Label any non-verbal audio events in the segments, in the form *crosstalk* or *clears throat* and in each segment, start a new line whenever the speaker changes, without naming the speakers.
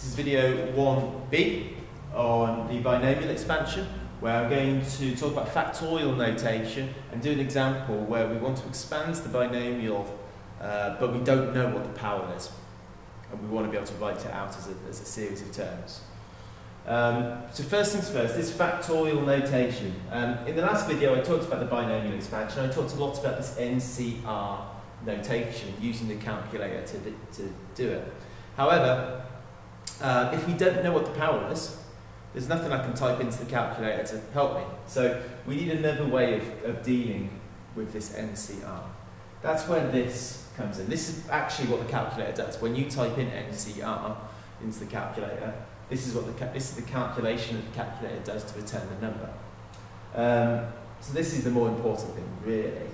This is video 1b on the binomial expansion where I'm going to talk about factorial notation and do an example where we want to expand the binomial uh, but we don't know what the power is and we want to be able to write it out as a, as a series of terms. Um, so first things first, this factorial notation. Um, in the last video I talked about the binomial expansion, I talked a lot about this NCR notation using the calculator to, to do it. However, uh, if we don't know what the power is, there's nothing I can type into the calculator to help me. So we need another way of, of dealing with this NCR. That's where this comes in. This is actually what the calculator does. When you type in NCR into the calculator, this is what the this is the calculation that the calculator does to return the number. Um, so this is the more important thing, really.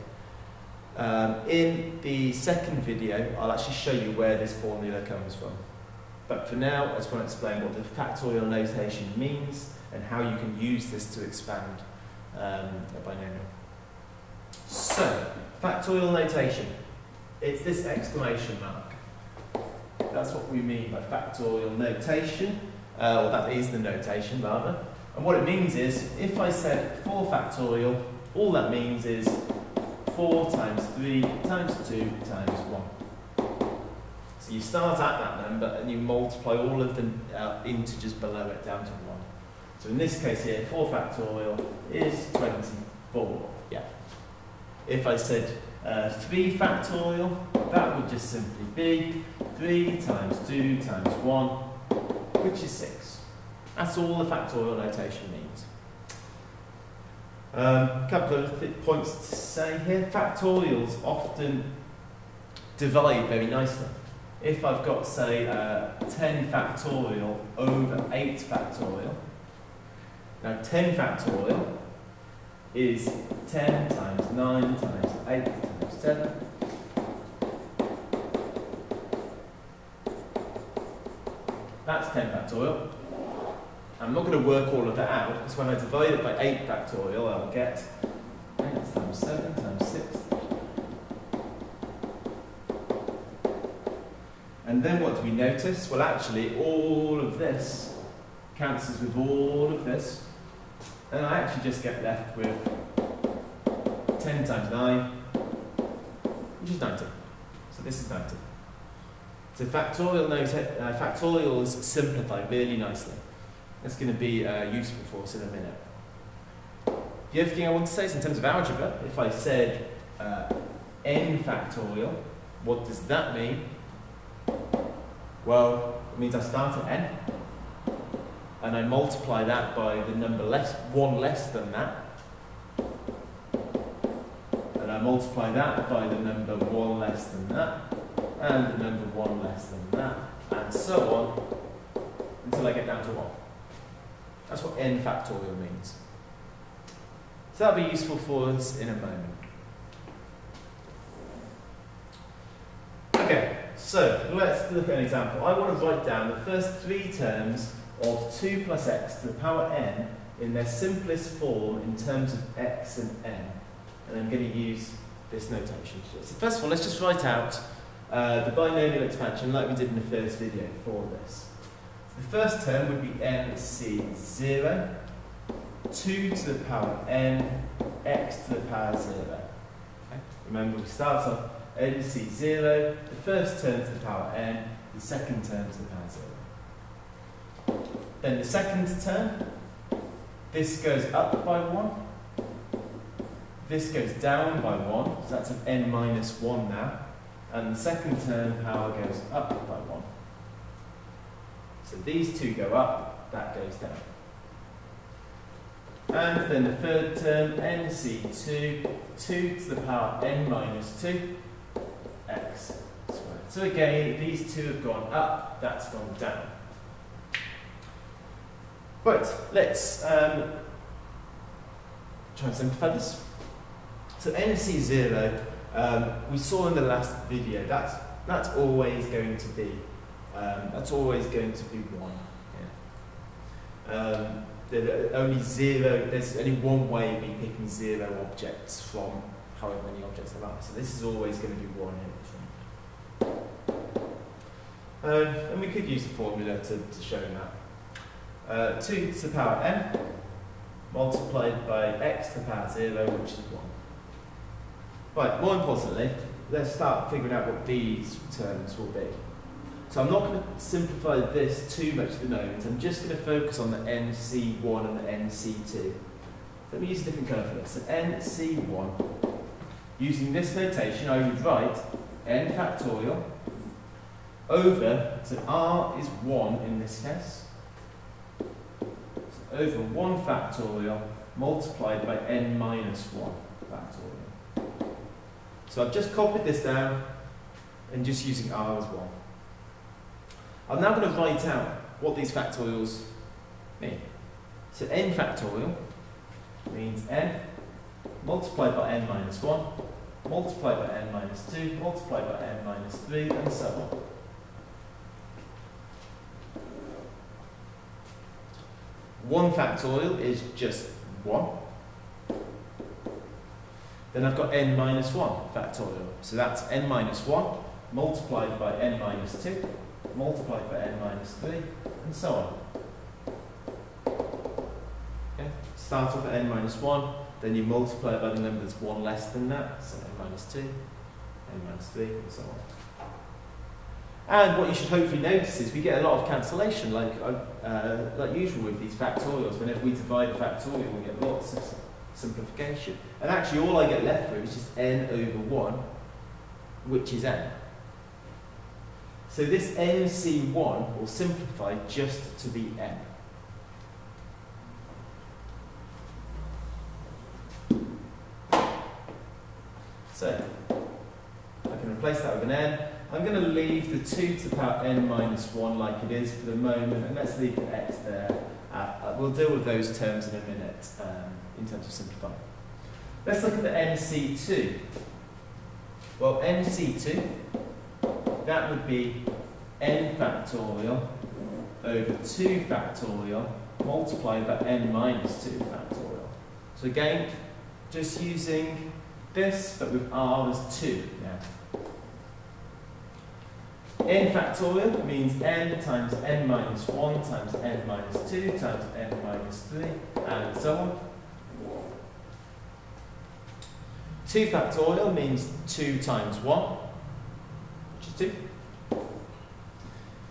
Um, in the second video, I'll actually show you where this formula comes from. But for now, I just want to explain what the factorial notation means and how you can use this to expand um, a binomial. So, factorial notation. It's this exclamation mark. That's what we mean by factorial notation, uh, or that is the notation rather. And what it means is, if I said 4 factorial, all that means is 4 times 3 times 2 times 1. So you start at that number and you multiply all of the uh, integers below it down to 1. So in this case here, 4 factorial is 24. Yeah. If I said uh, 3 factorial, that would just simply be 3 times 2 times 1, which is 6. That's all the factorial notation means. A um, couple of points to say here. Factorials often divide very nicely. If I've got, say, uh, 10 factorial over 8 factorial, now 10 factorial is 10 times 9 times 8 times 7. That's 10 factorial. I'm not going to work all of that out, because when I divide it by 8 factorial, I'll get 8 times 7 times And then what do we notice? Well, actually, all of this cancels with all of this. And I actually just get left with 10 times 9, which is 90. So this is 90. So factorial, uh, factorials simplify really nicely. That's going to be uh, useful for us in a minute. The other thing I want to say is in terms of algebra, if I said uh, n factorial, what does that mean? Well, it means I start at n, and I multiply that by the number less, one less than that, and I multiply that by the number one less than that, and the number one less than that, and so on, until I get down to one. That's what n factorial means. So that'll be useful for us in a moment. Okay, so let's look at an example. I want to write down the first three terms of 2 plus x to the power n in their simplest form in terms of x and n. And I'm going to use this notation. So first of all, let's just write out uh, the binomial expansion like we did in the first video for this. The first term would be nc0, 2 to the power n, x to the power 0. Okay? Remember, we start off nc0, the first term to the power n, the second term to the power 0. Then the second term, this goes up by 1, this goes down by 1, so that's an n minus 1 now, and the second term power goes up by 1. So these two go up, that goes down. And then the third term, nc2, 2 to the power n minus 2, x squared. So again, these two have gone up, that's gone down. Right, let's um, try and simplify this. So nc0, um, we saw in the last video, that's, that's always going to be um, that's always going to be one. Yeah. Um, there only zero, there's only one way of picking zero objects from however many objects there are. So this is always going to be one here. Um, and we could use the formula to, to show that. Uh, 2 to the power n multiplied by x to the power 0, which is 1. Right, more importantly, let's start figuring out what these terms will be. So I'm not going to simplify this too much at the moment. I'm just going to focus on the NC1 and the NC2. Let me use a different colour for this. So NC1, using this notation, I would write n factorial over, so r is 1 in this case, so over 1 factorial multiplied by n minus 1 factorial. So I've just copied this down and just using r as 1. I'm now going to write out what these factorials mean. So n factorial means n multiplied by n minus 1, multiplied by n minus 2, multiplied by n minus 3, and so on. One factorial is just 1. Then I've got n minus 1 factorial. So that's n minus 1 multiplied by n minus 2 multiplied by n minus 3 and so on. Okay? Start off at n minus 1, then you multiply it by the number that's 1 less than that, so n minus 2, n minus 3 and so on. And what you should hopefully notice is we get a lot of cancellation, like, uh, like usual with these factorials. Whenever we divide a factorial, we get lots of simplification. And actually, all I get left with is just n over 1, which is n. So this NC1 will simplify just to be n. So, I can replace that with an n. I'm going to leave the 2 to the power n minus 1 like it is for the moment, and let's leave the x there. Uh, uh, we'll deal with those terms in a minute um, in terms of simplifying. Let's look at the NC2. Well, NC2, that would be n factorial over 2 factorial multiplied by n minus 2 factorial. So again, just using this, but with r as 2 now n factorial means n times n minus 1 times n minus 2 times n minus 3 and so on. 2 factorial means 2 times 1, which is 2.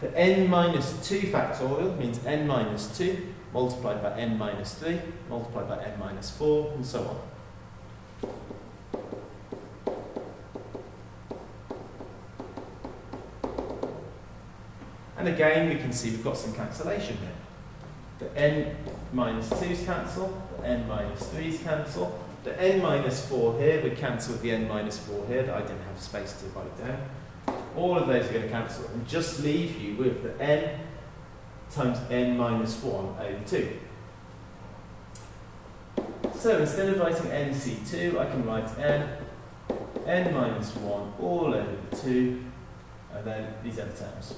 The n minus 2 factorial means n minus 2 multiplied by n minus 3 multiplied by n minus 4 and so on. And again, we can see we've got some cancellation here. The n minus 2's cancel, the n minus 3's cancel. The n minus 4 here would cancel the n minus 4 here that I didn't have space to write down. All of those are going to cancel and just leave you with the n times n minus 1 over 2. So instead of writing nc2, I can write n, n minus 1 all over 2, and then these other terms.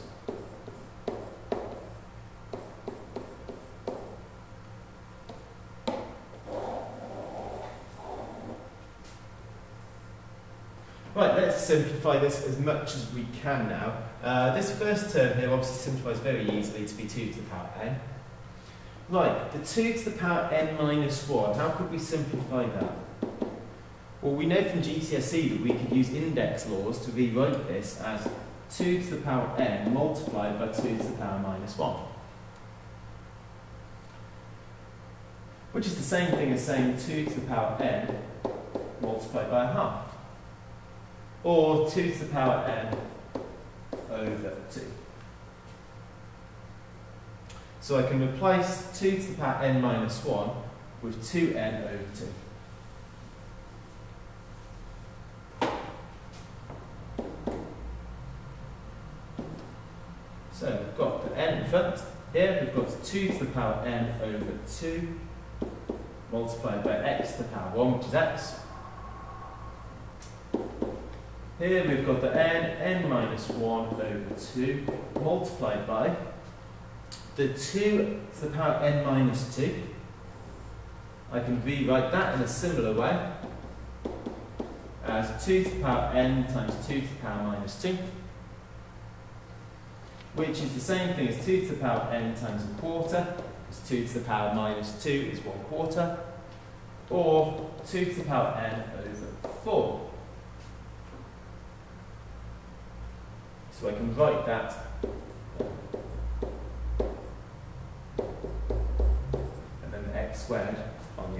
Right, let's simplify this as much as we can now. Uh, this first term here obviously simplifies very easily to be 2 to the power n. Right, the 2 to the power n minus 1, how could we simplify that? Well, we know from GCSE that we could use index laws to rewrite this as 2 to the power n multiplied by 2 to the power minus 1. Which is the same thing as saying 2 to the power n multiplied by a half or 2 to the power n over 2. So I can replace 2 to the power n minus 1 with 2n over 2. So we've got the n in front. Here we've got 2 to the power n over 2 multiplied by x to the power 1, which is x. Here we've got the n, n minus 1 over 2, multiplied by the 2 to the power n minus 2. I can rewrite that in a similar way as 2 to the power n times 2 to the power minus 2. which is the same thing as 2 to the power n times a quarter, because 2 to the power minus 2 is 1 quarter, or 2 to the power n over 4. So I can write that and then x squared on the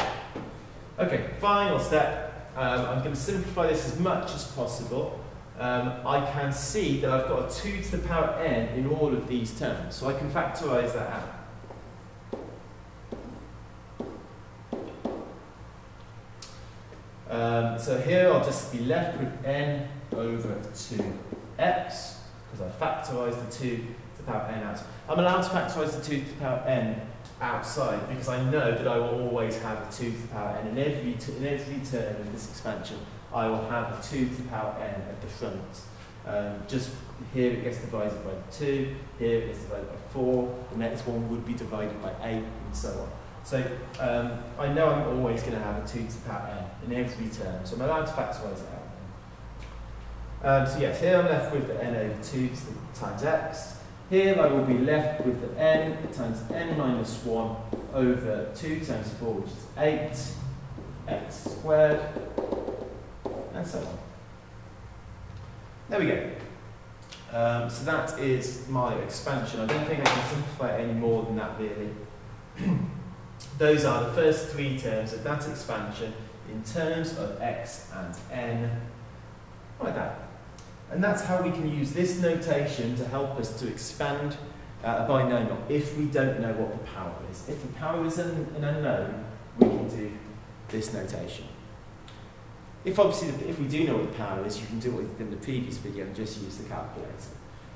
end. Okay, final step. Um, I'm going to simplify this as much as possible. Um, I can see that I've got a 2 to the power n in all of these terms, so I can factorise that out. Um, so here I'll just be left with n over 2x, because I factorised the 2 to the power n out. I'm allowed to factorise the 2 to the power n outside because I know that I will always have a 2 to the power n. In every, in every term of this expansion, I will have a 2 to the power n at the front. Um, just here it gets divided by 2, here it gets divided by 4, the next one would be divided by 8, and so on. So um, I know I'm always going to have a 2 to the power n in every term, so I'm allowed to factorise it out. Um, so yes, here I'm left with the n over 2 times x. Here I will be left with the n times n minus 1 over 2 times 4, which is 8, x squared, and so on. There we go. Um, so that is my expansion. I don't think I can simplify it any more than that really. *clears throat* Those are the first three terms of that expansion in terms of x and n, like that. And that's how we can use this notation to help us to expand uh, a binomial if we don't know what the power is. If the power is an, an unknown, we can do this notation. If obviously, if we do know what the power is, you can do what we did in the previous video and just use the calculator,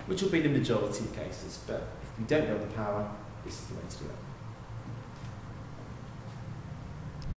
which will be the majority of cases. But if we don't know the power, this is the way to do it.